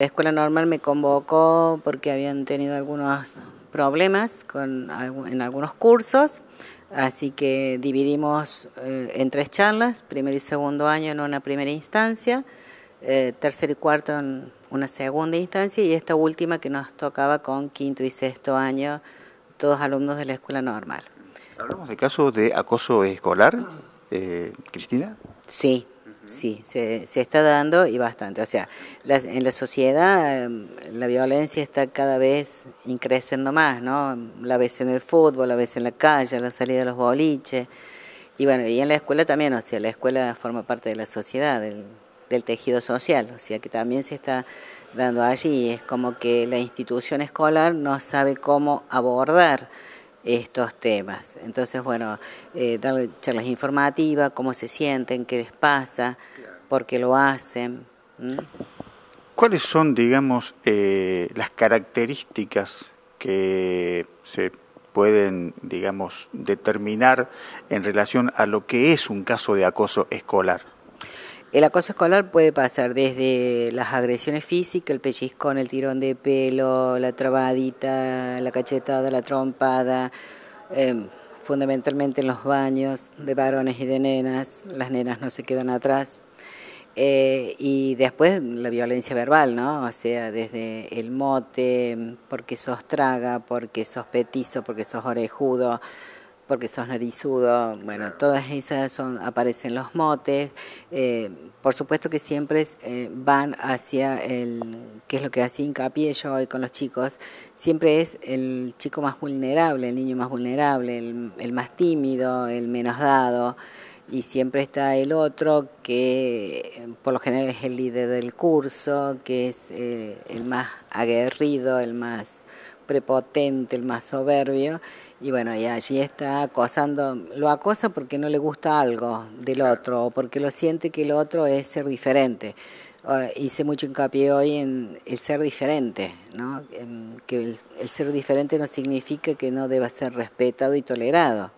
La escuela normal me convocó porque habían tenido algunos problemas con, en algunos cursos, así que dividimos eh, en tres charlas, primero y segundo año en una primera instancia, eh, tercer y cuarto en una segunda instancia y esta última que nos tocaba con quinto y sexto año, todos alumnos de la escuela normal. ¿Hablamos de casos de acoso escolar, eh, Cristina? Sí, sí, se, está dando y bastante. O sea, en la sociedad em, la violencia está cada vez increciendo más, ¿no? La ves en el fútbol, la ves en la calle, la salida de los boliches. Y bueno, y en la escuela también, o sea, la escuela forma parte de la sociedad, del, del tejido social, o sea que también se está dando allí. Es como que la institución escolar no sabe cómo abordar estos temas. Entonces, bueno, eh, dar charlas informativas, cómo se sienten, qué les pasa, por qué lo hacen. ¿Cuáles son, digamos, eh, las características que se pueden, digamos, determinar en relación a lo que es un caso de acoso escolar? El acoso escolar puede pasar desde las agresiones físicas, el pellizcón, el tirón de pelo, la trabadita, la cachetada, la trompada, em, fundamentalmente en los baños de varones y de nenas, las nenas no se quedan atrás. Eh, y después la violencia verbal, ¿no? O sea, desde el mote, porque sos traga, porque sos petizo, porque sos orejudo, porque sos narizudo, bueno, todas esas son, aparecen los motes, eh, por supuesto que siempre eh, van hacia el, que es lo que hacía hincapié yo hoy con los chicos, siempre es el chico más vulnerable, el niño más vulnerable, el, más tímido, el menos dado, y siempre está el otro que por lo general es el líder del curso, que es eh, el más aguerrido, el más prepotente, el más soberbio, y bueno, y allí está acosando, lo acosa porque no le gusta algo del otro, o porque lo siente que el otro es ser diferente. hice mucho hincapié hoy en el ser diferente, ¿no? que el, el ser diferente no significa que no deba ser respetado y tolerado.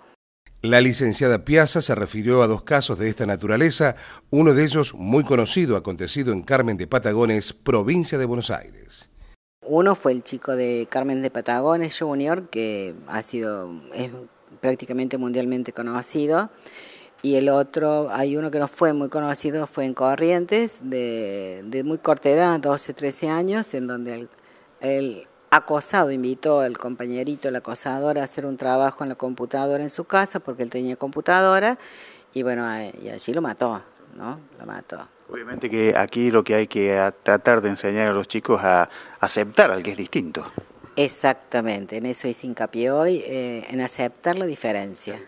La licenciada Piazza se refirió a dos casos de esta naturaleza, uno de ellos muy conocido, acontecido en Carmen de Patagones, provincia de Buenos Aires. Uno fue el chico de Carmen de Patagones Junior, que ha sido, es prácticamente mundialmente conocido. Y el otro, hay uno que no fue muy conocido, fue en Corrientes, de, muy corta edad, 12, 13 años, en donde el, acosado invitó al compañerito, el acosador, a hacer un trabajo en la computadora en su casa, porque él tenía computadora, y bueno, y allí lo mató, ¿no? Lo mató. Obviamente que aquí lo que hay que tratar de enseñar a los chicos a aceptar al que es distinto. Exactamente, en eso hice hincapié hoy, eh, en aceptar la diferencia.